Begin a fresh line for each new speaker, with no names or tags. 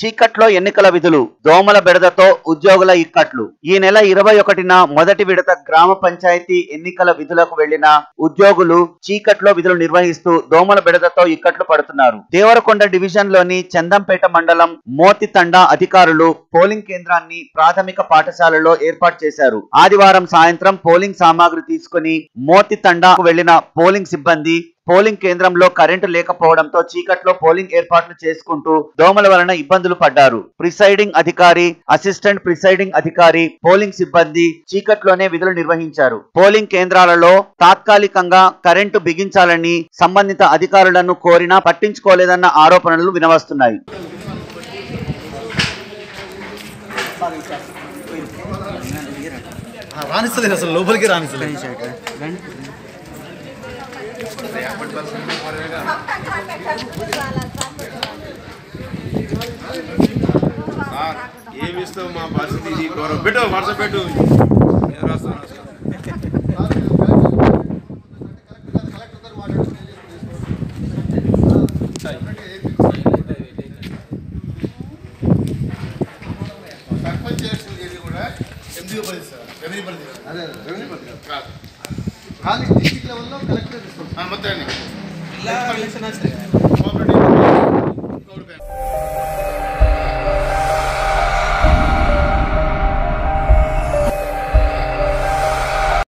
చీకట్లో ఎన్నికల విధులు దోమల బెడదతో ఉద్యోగుల ఇక్కట్లు. ఈ నెల ఇరవై ఒకటిన మొదటి విడత గ్రామ పంచాయతీ ఎన్నికల విధులకు వెళ్ళిన ఉద్యోగులు చీకట్లో విధులు నిర్వహిస్తూ దోమల బెడదతో ఇక్కట్లు పడుతున్నారు. దేవరకొండ డివిజన్లోని చందంపేట మండలం మోతి తండా అధికారులు పోలింగ్ కేంద్రాన్ని ప్రాథమిక పాఠశాలలో ఏర్పాటు చేశారు. ఆదివారం సాయంత్రం పోలింగ్ సామాగ్రి తీసుకుని మోతి తండాకు వెళ్ళిన పోలింగ్ సిబ్బంది పోలింగ్ కేంద్రంలో కరెంటు లేకపోవడంతో చీకట్లో పోలింగ్ ఏర్పాట్లు చేసుకుంటూ దోమల వలన ఇబ్బందులు పడ్డారు. ప్రిసైడింగ్ అధికారి అసిస్టెంట్ ప్రిసైడింగ్ అధికారి పోలింగ్ సిబ్బంది చీకట్లోనే విధులు నిర్వహించారు. పోలింగ్ కేంద్రాలలో తాత్కాలికంగా కరెంటు బిగించాలని సంబంధిత అధికారులను కోరినా పట్టించుకోలేదన్న ఆరోపణలు వినవస్తున్నాయి.
రాణిస్తలేదు అసలు లోపలికి రాణిస్తలేదు.
సార్ ఏమి ఇస్తావు మా పరిస్థితి ఇది గౌరవం పెట్టు వరుస పెట్టు నేను రాస్తాను
కూడా పరిధి సార్ రెవెన్యూ పరిధి అదే రెవెన్యూ పరిధి కాదు కానీ డిస్టిక్ లెవెల్లో కలెక్టర్ ¿Qué es lo